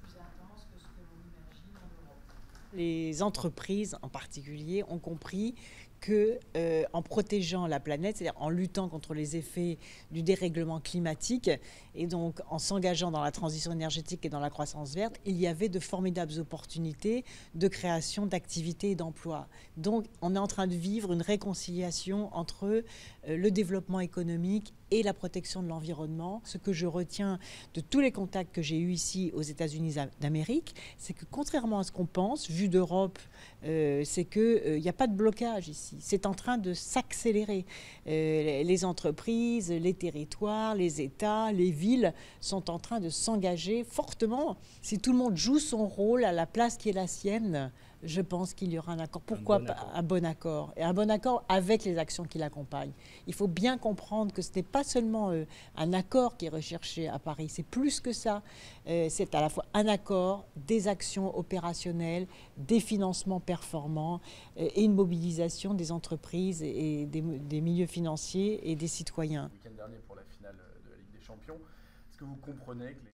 plus intense que ce que l'on imagine en Europe. Les entreprises en particulier ont compris que euh, en protégeant la planète, c'est-à-dire en luttant contre les effets du dérèglement climatique et donc en s'engageant dans la transition énergétique et dans la croissance verte, il y avait de formidables opportunités de création d'activités et d'emplois. Donc on est en train de vivre une réconciliation entre euh, le développement économique et la protection de l'environnement. Ce que je retiens de tous les contacts que j'ai eus ici aux États-Unis d'Amérique, c'est que contrairement à ce qu'on pense, vu d'Europe, euh, c'est qu'il n'y a pas de blocage ici c'est en train de s'accélérer. Euh, les entreprises, les territoires, les États, les villes sont en train de s'engager fortement. Si tout le monde joue son rôle à la place qui est la sienne, je pense qu'il y aura un accord. Pourquoi pas un bon accord Et un bon accord avec les actions qui l'accompagnent. Il faut bien comprendre que ce n'est pas seulement euh, un accord qui est recherché à Paris, c'est plus que ça. Euh, c'est à la fois un accord, des actions opérationnelles, des financements performants euh, et une mobilisation des entreprises et des, des milieux financiers et des citoyens. Le week-end dernier pour la finale de la Ligue des Champions, est-ce que vous comprenez que les